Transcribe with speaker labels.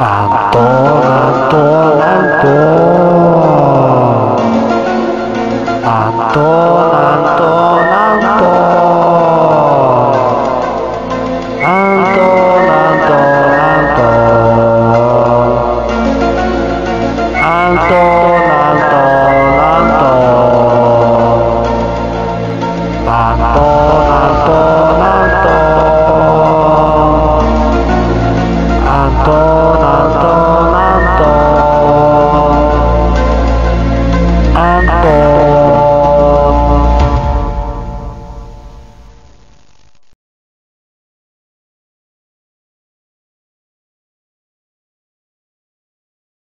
Speaker 1: Anton, Anton, Anton. Anton, Anton, Anton. Anton, Anton, Anton. Anton, Anton, Anton. Anton, Anton, Anton, Anton, Anton. Anton,